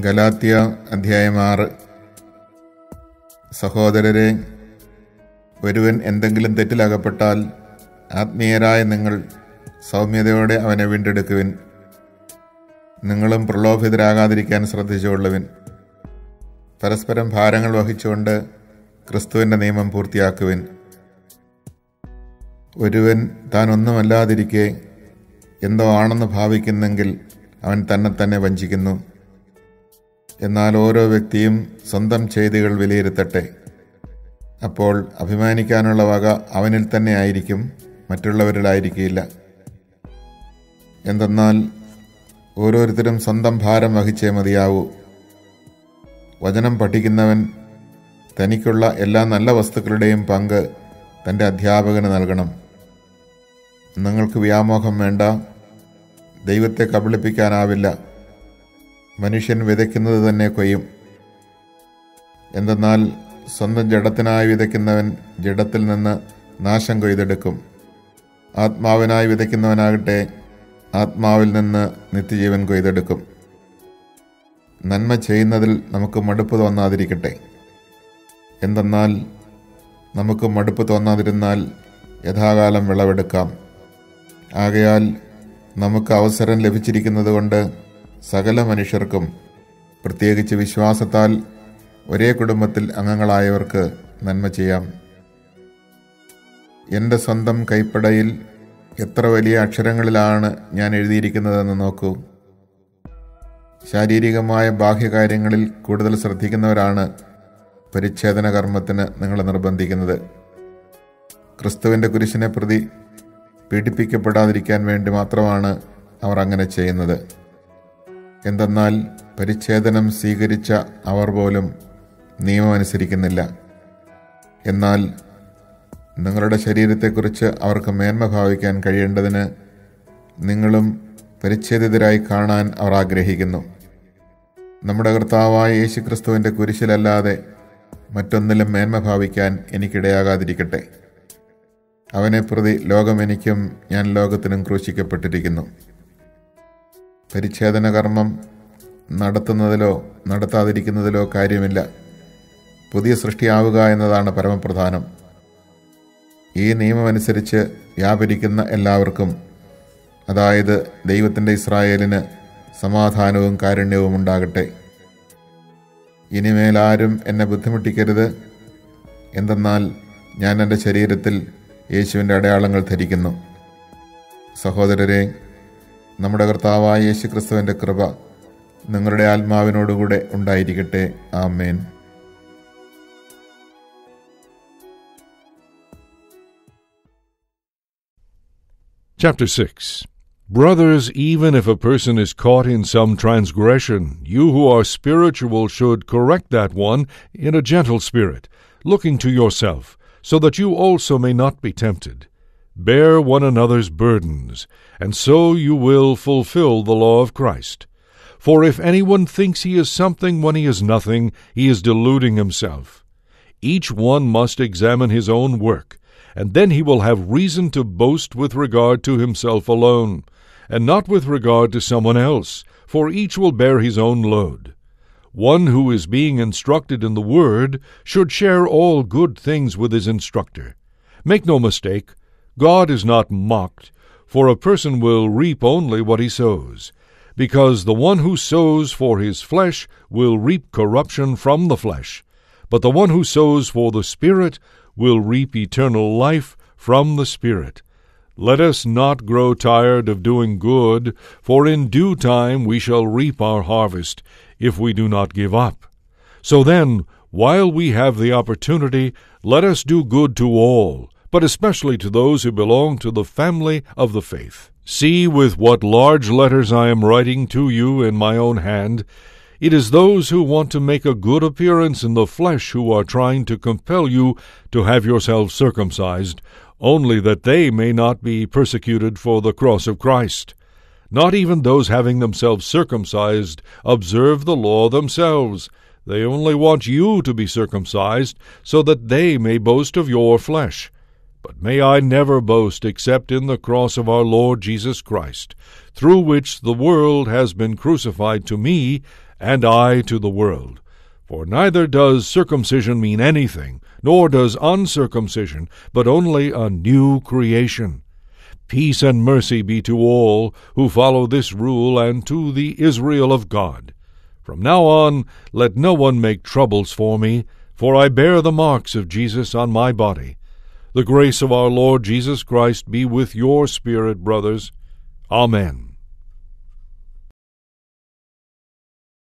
ഗലാത്യ അധ്യായം ആറ്. സഹോദരരെ ഒരുവൻ എന്തെങ്കിലും തെറ്റിലകപ്പെട്ടാൽ ആത്മീയരായ നിങ്ങൾ സൗമ്യതയോടെ അവനെ വീണ്ടെടുക്കുവിൻ. നിങ്ങളും പ്രലോഭിതരാകാതിരിക്കാൻ ശ്രദ്ധിച്ചുകൊള്ളുവിൻ. പരസ്പരം ഭാരങ്ങൾ വഹിച്ചുകൊണ്ട് ക്രിസ്തുവിന്റെ നിയമം പൂർത്തിയാക്കുവിൻ. ഒരുവൻ താൻ ഒന്നുമല്ലാതിരിക്കെ എന്തോ ആണെന്ന് ഭാവിക്കുന്നെങ്കിൽ അവൻ തന്നെ തന്നെ വഞ്ചിക്കുന്നു. എന്നാൽ ഓരോ വ്യക്തിയും സ്വന്തം ചെയ്തികൾ വിലയിരുത്തട്ടെ. അപ്പോൾ അഭിമാനിക്കാനുള്ള വക അവനിൽ തന്നെ ആയിരിക്കും മറ്റുള്ളവരിലായിരിക്കില്ല. എന്തെന്നാൽ ഓരോരുത്തരും സ്വന്തം ഭാരം വഹിച്ചേ മതിയാവൂ. വചനം പഠിക്കുന്നവൻ തനിക്കുള്ള എല്ലാ നല്ല വസ്തുക്കളുടെയും പങ്ക് തന്റെ അധ്യാപകന് നൽകണം. നിങ്ങൾക്ക് വ്യാമോഹം വേണ്ട ദൈവത്തെ കബളിപ്പിക്കാനാവില്ല. മനുഷ്യൻ വിതയ്ക്കുന്നത് തന്നെ കൊയ്യും. എന്തെന്നാൽ സ്വന്തം ജഡത്തിനായി വിതയ്ക്കുന്നവൻ ജഡത്തിൽ നിന്ന് നാശം കൊയ്തെടുക്കും. ആത്മാവിനായി വിതയ്ക്കുന്നവനാകട്ടെ ആത്മാവിൽ നിന്ന് നിത്യജീവൻ കൊയ്തെടുക്കും. നന്മ ചെയ്യുന്നതിൽ നമുക്ക് മടുപ്പ് തോന്നാതിരിക്കട്ടെ. എന്തെന്നാൽ നമുക്ക് മടുപ്പ് തോന്നാതിരുന്നാൽ യഥാകാലം വിളവെടുക്കാം. ആകയാൽ നമുക്ക് അവസരം ലഭിച്ചിരിക്കുന്നത് കൊണ്ട് സകല മനുഷ്യർക്കും പ്രത്യേകിച്ച് വിശ്വാസത്താൽ ഒരേ കുടുംബത്തിൽ അംഗങ്ങളായവർക്ക് നന്മ ചെയ്യാം. എന്റെ സ്വന്തം കൈപ്പടയിൽ എത്ര വലിയ അക്ഷരങ്ങളിലാണ് ഞാൻ എഴുതിയിരിക്കുന്നതെന്ന് നോക്കൂ. ശാരീരികമായ ബാഹ്യകാര്യങ്ങളിൽ കൂടുതൽ ശ്രദ്ധിക്കുന്നവരാണ് പരിച്ഛേദന കർമ്മത്തിന് നിങ്ങളെ നിർബന്ധിക്കുന്നത്. ക്രിസ്തുവിന്റെ കുരിശിനെ പ്രതി പീഡിപ്പിക്കപ്പെടാതിരിക്കാൻ വേണ്ടി മാത്രമാണ് അവർ അങ്ങനെ ചെയ്യുന്നത്. എന്തെന്നാൽ പരിച്ഛേദനം സ്വീകരിച്ച അവർ പോലും നിയമം അനുസരിക്കുന്നില്ല എന്നാൽ നിങ്ങളുടെ ശരീരത്തെക്കുറിച്ച് അവർക്ക് മേന്മ ഭാവിക്കാൻ കഴിയേണ്ടതിന് നിങ്ങളും പരിച്ഛേദിതരായി കാണാൻ അവർ ആഗ്രഹിക്കുന്നു. നമ്മുടെ കർത്താവായ യേശുക്രിസ്തുവിന്റെ കുരിശിലല്ലാതെ മറ്റൊന്നിലും മേന്മ ഭാവിക്കാൻ എനിക്കിടയാകാതിരിക്കട്ടെ. അവനെ പ്രതി ലോകം എനിക്കും ഞാൻ ലോകത്തിനും ക്രൂശിക്കപ്പെട്ടിരിക്കുന്നു. പരിച്ഛേദന കർമ്മം നടത്തുന്നതിലോ നടത്താതിരിക്കുന്നതിലോ കാര്യമില്ല. പുതിയ സൃഷ്ടിയാവുക എന്നതാണ് പരമപ്രധാനം. ഈ നിയമമനുസരിച്ച് വ്യാപരിക്കുന്ന എല്ലാവർക്കും അതായത് ദൈവത്തിന്റെ ഇസ്രായേലിന് സമാധാനവും കാരുണ്യവും ഉണ്ടാകട്ടെ. ഇനിമേലാരും എന്നെ ബുദ്ധിമുട്ടിക്കരുത്. എന്തെന്നാൽ ഞാൻ എന്റെ ശരീരത്തിൽ യേശുവിന്റെ അടയാളങ്ങൾ ധരിക്കുന്നു. സഹോദരരെ നമ്മുടെ കർത്താവായ യേശു ക്രിസ്തുവിൻ്റെ കൃപ നിങ്ങളുടെ ആത്മാവിനോടുകൂടെ ഉണ്ടായിരിക്കട്ടെ ആമേൻ Chapter 6 Brothers, even if a person is caught in some transgression, you who are spiritual should correct that one in a gentle spirit, looking to yourself, so that you also may not be tempted. Bear one another's burdens, and so you will fulfill the law of Christ. For if anyone thinks he is something when he is nothing, he is deluding himself. Each one must examine his own work, and then he will have reason to boast with regard to himself alone, and not with regard to someone else, for each will bear his own load. One who is being instructed in the Word should share all good things with his instructor. Make no mistake, God is not mocked, for a person will reap only what he sows. Because the one who sows for his flesh will reap corruption from the flesh, but the one who sows for the Spirit will reap eternal life from the Spirit. Let us not grow tired of doing good, for in due time we shall reap our harvest, if we do not give up. So then, while we have the opportunity, let us do good to all, but especially to those who belong to the family of the faith. See with what large letters I am writing to you in my own hand. It is those who want to make a good appearance in the flesh who are trying to compel you to have yourselves circumcised, only that they may not be persecuted for the cross of Christ. Not even those having themselves circumcised observe the law themselves. They only want you to be circumcised, so that they may boast of your flesh. But may I never boast except in the cross of our Lord Jesus Christ, through which the world has been crucified to me, and I to the world. For neither does circumcision mean anything, nor does uncircumcision, but only a new creation. Peace and mercy be to all who follow this rule and to the Israel of God. From now on, let no one make troubles for me, for I bear the marks of Jesus on my body. The grace of our Lord Jesus Christ be with your spirit, brothers. Amen.